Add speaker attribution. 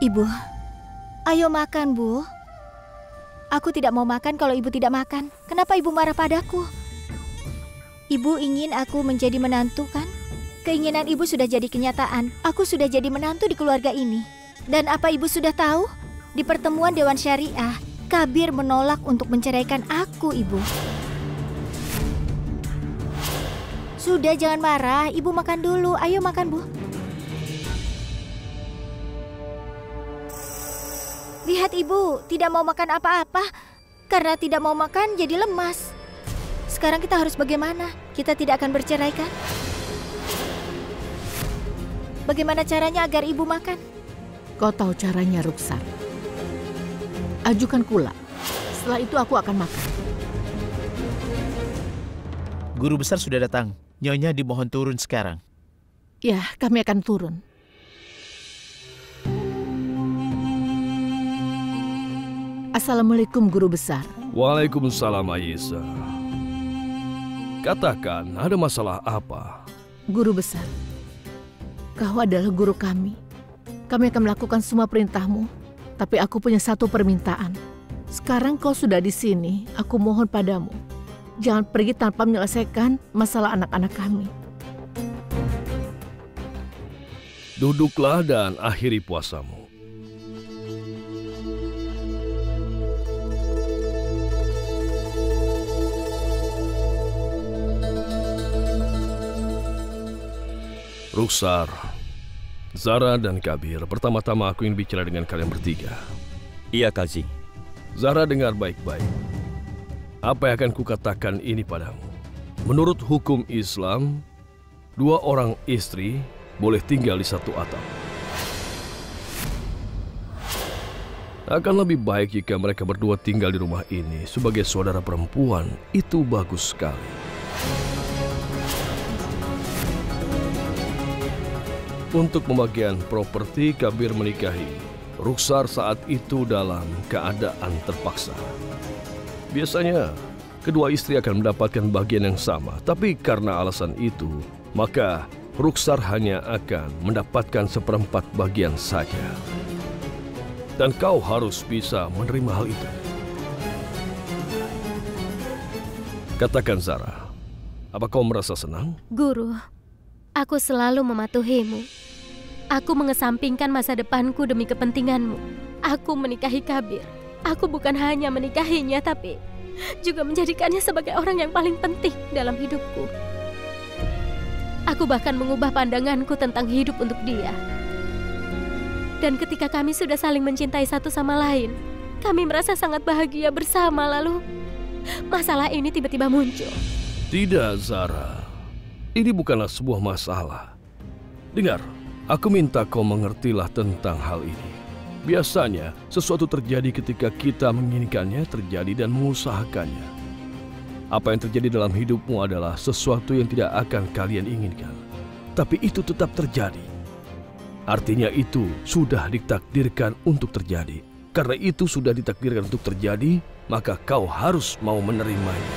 Speaker 1: Ibu, ayo makan, Bu. Aku tidak mau makan kalau ibu tidak makan. Kenapa ibu marah padaku? Ibu ingin aku menjadi menantu, kan? Keinginan ibu sudah jadi kenyataan. Aku sudah jadi menantu di keluarga ini. Dan apa ibu sudah tahu? Di pertemuan Dewan Syariah, Kabir menolak untuk menceraikan aku, ibu. Sudah, jangan marah. Ibu makan dulu. Ayo makan, Bu. Lihat ibu, tidak mau makan apa-apa. Karena tidak mau makan jadi lemas. Sekarang kita harus bagaimana? Kita tidak akan bercerai kan? Bagaimana caranya agar ibu makan?
Speaker 2: Kau tahu caranya, Ruksar. Ajukan kula. Setelah itu aku akan makan.
Speaker 3: Guru besar sudah datang. Nyonya dimohon turun sekarang.
Speaker 2: Ya, kami akan turun. Assalamualaikum guru besar.
Speaker 4: Waalaikumsalam Aisyah. Katakan, ada masalah apa?
Speaker 2: Guru besar, kau adalah guru kami. Kami akan melakukan semua perintahmu. Tapi aku punya satu permintaan. Sekarang kau sudah di sini, aku mohon padamu. Jangan pergi tanpa menyelesaikan masalah anak-anak kami.
Speaker 4: Duduklah dan akhiri puasamu. Ruksar, Zara dan Kabir, pertama-tama aku ingin bicara dengan kalian bertiga.
Speaker 5: Iya, Kazi.
Speaker 4: Zara dengar baik-baik. Apa yang akan kukatakan ini padamu? Menurut hukum Islam, dua orang istri boleh tinggal di satu atap. Akan lebih baik jika mereka berdua tinggal di rumah ini sebagai saudara perempuan. Itu bagus sekali. Untuk pembagian properti, Kabir menikahi Ruksar saat itu dalam keadaan terpaksa. Biasanya, kedua istri akan mendapatkan bagian yang sama, tapi karena alasan itu, maka Ruksar hanya akan mendapatkan seperempat bagian saja. Dan kau harus bisa menerima hal itu. Katakan Zara, apa kau merasa senang?
Speaker 6: Guru, aku selalu mematuhimu. Aku mengesampingkan masa depanku demi kepentinganmu. Aku menikahi Kabir. Aku bukan hanya menikahinya, tapi juga menjadikannya sebagai orang yang paling penting dalam hidupku. Aku bahkan mengubah pandanganku tentang hidup untuk dia. Dan ketika kami sudah saling mencintai satu sama lain, kami merasa sangat bahagia bersama lalu masalah ini tiba-tiba muncul.
Speaker 4: Tidak, Zara. Ini bukanlah sebuah masalah. Dengar, aku minta kau mengertilah tentang hal ini. Biasanya, sesuatu terjadi ketika kita menginginkannya terjadi dan mengusahakannya. Apa yang terjadi dalam hidupmu adalah sesuatu yang tidak akan kalian inginkan. Tapi itu tetap terjadi. Artinya itu sudah ditakdirkan untuk terjadi. Karena itu sudah ditakdirkan untuk terjadi, maka kau harus mau menerimanya.